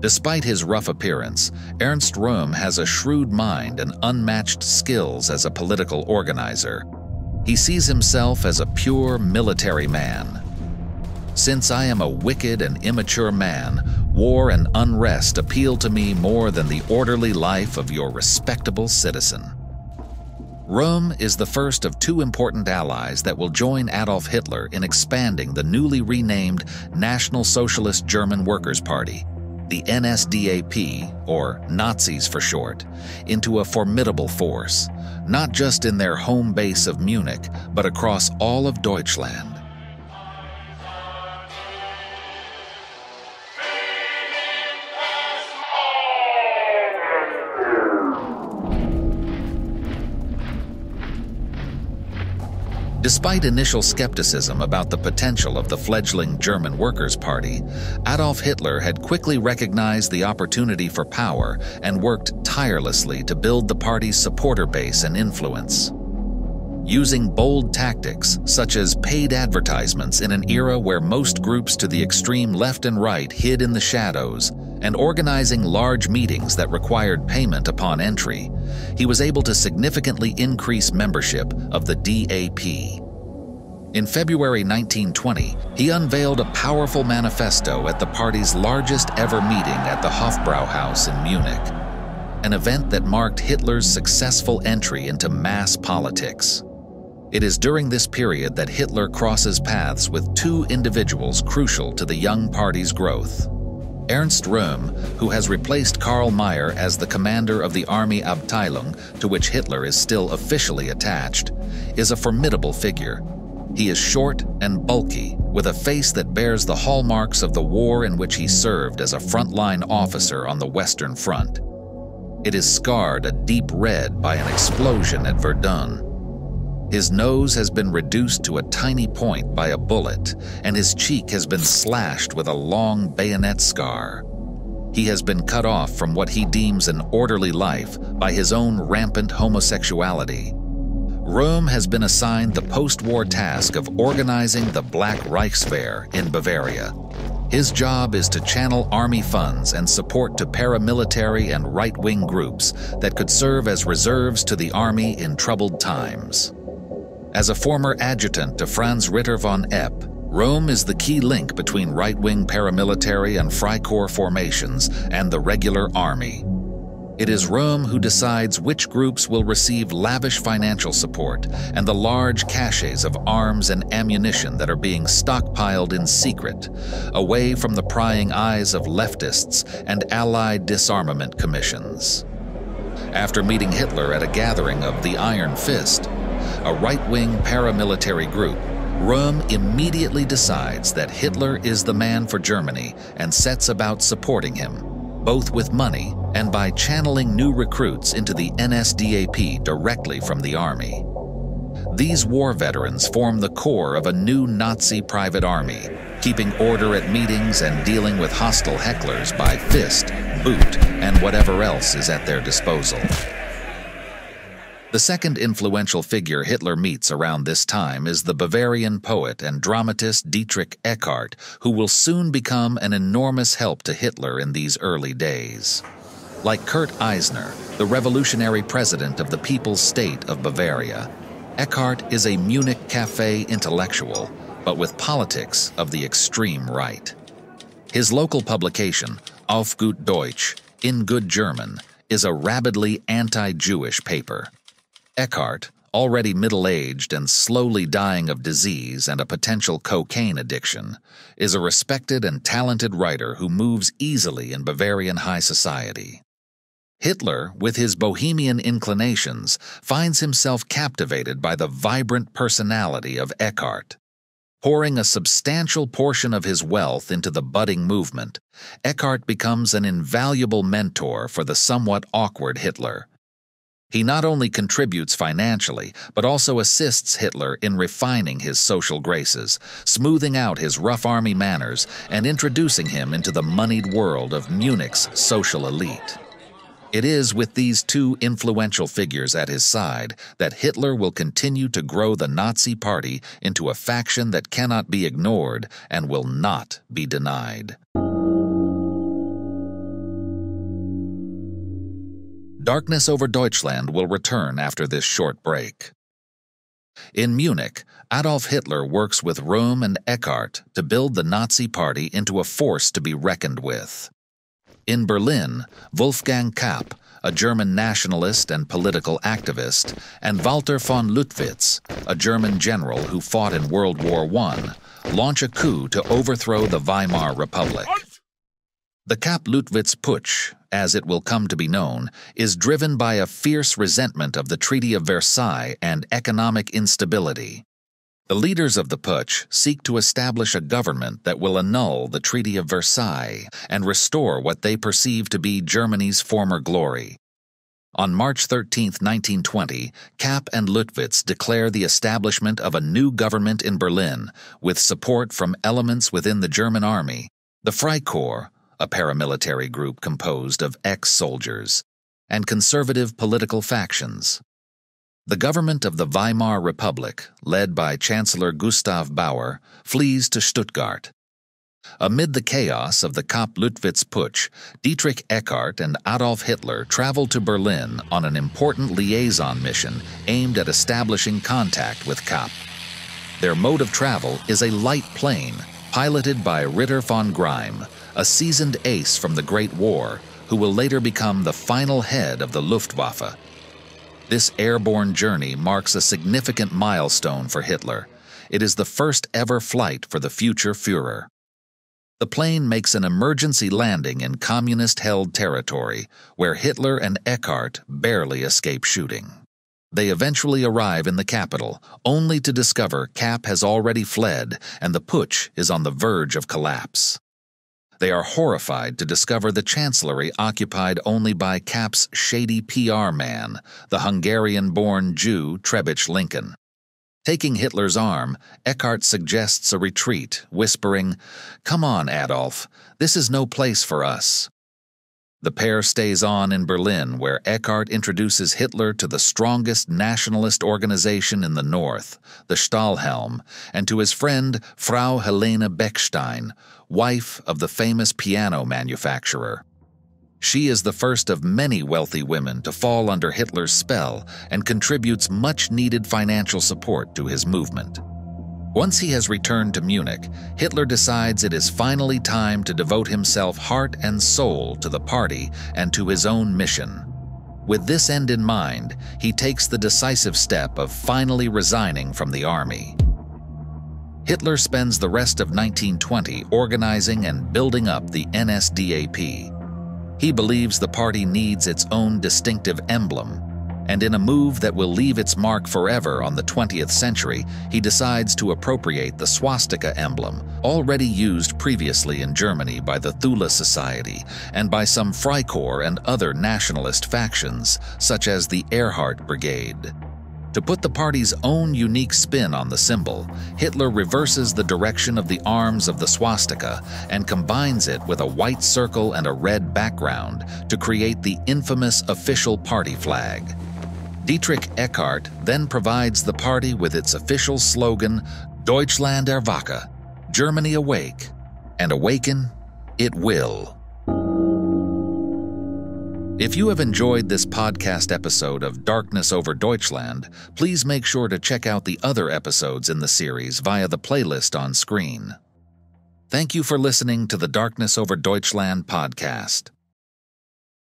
Despite his rough appearance, Ernst Röhm has a shrewd mind and unmatched skills as a political organizer. He sees himself as a pure military man. Since I am a wicked and immature man, war and unrest appeal to me more than the orderly life of your respectable citizen. Röhm is the first of two important allies that will join Adolf Hitler in expanding the newly renamed National Socialist German Workers' Party, the NSDAP, or Nazis for short, into a formidable force, not just in their home base of Munich, but across all of Deutschland. Despite initial skepticism about the potential of the fledgling German Workers' Party, Adolf Hitler had quickly recognized the opportunity for power and worked tirelessly to build the party's supporter base and influence. Using bold tactics, such as paid advertisements in an era where most groups to the extreme left and right hid in the shadows, and organizing large meetings that required payment upon entry, he was able to significantly increase membership of the DAP. In February 1920, he unveiled a powerful manifesto at the party's largest ever meeting at the Hofbrauhaus in Munich, an event that marked Hitler's successful entry into mass politics. It is during this period that Hitler crosses paths with two individuals crucial to the young party's growth. Ernst Röhm, who has replaced Karl Mayr as the commander of the Army Abteilung, to which Hitler is still officially attached, is a formidable figure. He is short and bulky, with a face that bears the hallmarks of the war in which he served as a frontline officer on the Western Front. It is scarred a deep red by an explosion at Verdun. His nose has been reduced to a tiny point by a bullet, and his cheek has been slashed with a long bayonet scar. He has been cut off from what he deems an orderly life by his own rampant homosexuality. Röhm has been assigned the post-war task of organizing the Black Reichswehr in Bavaria. His job is to channel army funds and support to paramilitary and right-wing groups that could serve as reserves to the army in troubled times. As a former adjutant to Franz Ritter von Epp, Röhm is the key link between right-wing paramilitary and Freikorps formations and the regular army. It is Röhm who decides which groups will receive lavish financial support and the large caches of arms and ammunition that are being stockpiled in secret, away from the prying eyes of leftists and Allied disarmament commissions. After meeting Hitler at a gathering of the Iron Fist, a right-wing paramilitary group, Röhm immediately decides that Hitler is the man for Germany and sets about supporting him, both with money and by channeling new recruits into the NSDAP directly from the army. These war veterans form the core of a new Nazi private army, keeping order at meetings and dealing with hostile hecklers by fist, boot, and whatever else is at their disposal. The second influential figure Hitler meets around this time is the Bavarian poet and dramatist Dietrich Eckart, who will soon become an enormous help to Hitler in these early days. Like Kurt Eisner, the revolutionary president of the People's State of Bavaria, Eckart is a Munich cafe intellectual, but with politics of the extreme right. His local publication, Auf gut Deutsch, in good German, is a rabidly anti-Jewish paper. Eckart, already middle aged and slowly dying of disease and a potential cocaine addiction, is a respected and talented writer who moves easily in Bavarian high society. Hitler, with his bohemian inclinations, finds himself captivated by the vibrant personality of Eckart. Pouring a substantial portion of his wealth into the budding movement, Eckart becomes an invaluable mentor for the somewhat awkward Hitler he not only contributes financially, but also assists Hitler in refining his social graces, smoothing out his rough army manners, and introducing him into the moneyed world of Munich's social elite. It is with these two influential figures at his side that Hitler will continue to grow the Nazi Party into a faction that cannot be ignored and will not be denied. Darkness over Deutschland will return after this short break. In Munich, Adolf Hitler works with Röhm and Eckart to build the Nazi Party into a force to be reckoned with. In Berlin, Wolfgang Kapp, a German nationalist and political activist, and Walter von Lüttwitz, a German general who fought in World War I, launch a coup to overthrow the Weimar Republic. The Kapp-Lüttwitz Putsch, as it will come to be known, is driven by a fierce resentment of the Treaty of Versailles and economic instability. The leaders of the Putsch seek to establish a government that will annul the Treaty of Versailles and restore what they perceive to be Germany's former glory. On March 13, 1920, Kapp and Lüttwitz declare the establishment of a new government in Berlin with support from elements within the German army, the Freikorps, a paramilitary group composed of ex-soldiers, and conservative political factions. The government of the Weimar Republic, led by Chancellor Gustav Bauer, flees to Stuttgart. Amid the chaos of the Kapp-Lüttwitz Putsch, Dietrich Eckart and Adolf Hitler travel to Berlin on an important liaison mission aimed at establishing contact with Kapp. Their mode of travel is a light plane, piloted by Ritter von Greim, a seasoned ace from the Great War who will later become the final head of the Luftwaffe. This airborne journey marks a significant milestone for Hitler. It is the first ever flight for the future Fuhrer. The plane makes an emergency landing in communist held territory where Hitler and Eckart barely escape shooting. They eventually arrive in the capital, only to discover Kapp has already fled and the putsch is on the verge of collapse. They are horrified to discover the chancellery occupied only by Kapp's shady PR man, the Hungarian-born Jew Trebitsch Lincoln. Taking Hitler's arm, Eckart suggests a retreat, whispering, Come on, Adolf, this is no place for us. The pair stays on in Berlin, where Eckart introduces Hitler to the strongest nationalist organization in the North, the Stahlhelm, and to his friend Frau Helene Bechstein, wife of the famous piano manufacturer. She is the first of many wealthy women to fall under Hitler's spell and contributes much needed financial support to his movement. Once he has returned to Munich, Hitler decides it is finally time to devote himself heart and soul to the party and to his own mission. With this end in mind, he takes the decisive step of finally resigning from the army. Hitler spends the rest of 1920 organizing and building up the NSDAP. He believes the party needs its own distinctive emblem, and in a move that will leave its mark forever on the 20th century, he decides to appropriate the swastika emblem, already used previously in Germany by the Thule Society and by some Freikorps and other nationalist factions, such as the Ehrhardt Brigade. To put the party's own unique spin on the symbol, Hitler reverses the direction of the arms of the swastika and combines it with a white circle and a red background to create the infamous official party flag. Dietrich Eckart then provides the party with its official slogan, Deutschland erwache, Germany awake, and awaken it will. If you have enjoyed this podcast episode of Darkness Over Deutschland, please make sure to check out the other episodes in the series via the playlist on screen. Thank you for listening to the Darkness Over Deutschland podcast.